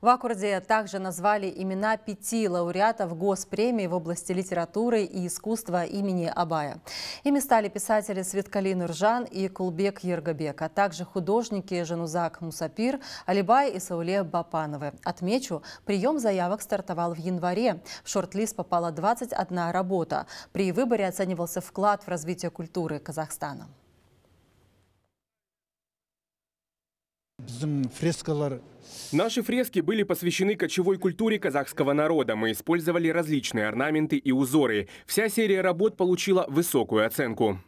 В Аккурде также назвали имена пяти лауреатов Госпремии в области литературы и искусства имени Абая. Ими стали писатели Светкали Нуржан и Кулбек Ергабек, а также художники Жанузак Мусапир, Алибай и Сауле Бапановы. Отмечу, прием заявок стартовал в январе. В шорт-лист попала 21 работа. При выборе оценивался вклад в развитие культуры Казахстана. Наши фрески были посвящены кочевой культуре казахского народа. Мы использовали различные орнаменты и узоры. Вся серия работ получила высокую оценку.